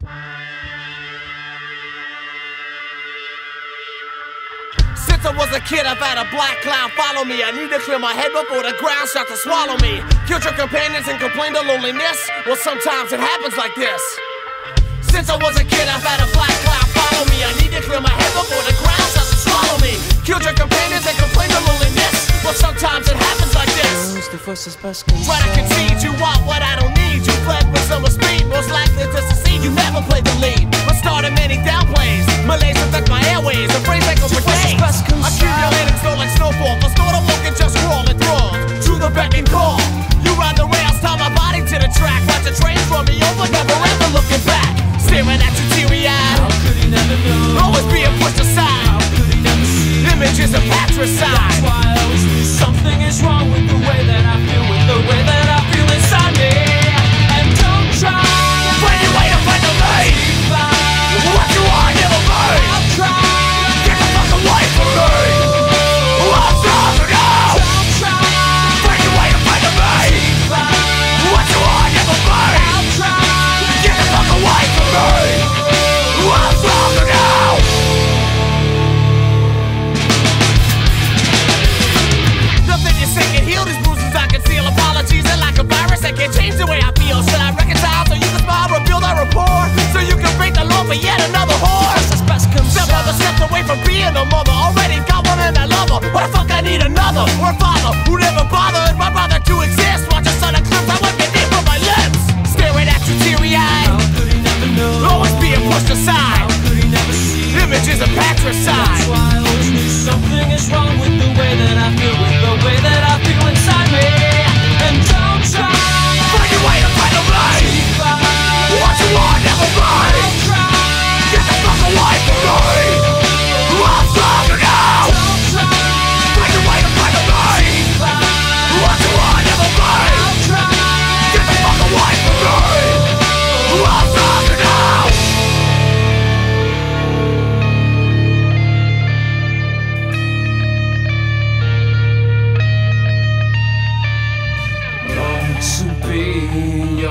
Since I was a kid, I've had a black cloud follow me. I need to clear my head before the ground starts to swallow me. Killed your companions and complained of loneliness. Well, sometimes it happens like this. Since I was a kid, I've had a black cloud follow me. I need to clear my head. tu fais, ça. Try to concede, you want what I don't need. You fled with summer speed, most likely to succeed. You never played the lead.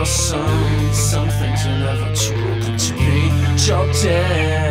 some, some things are never true. But to be, you're dead.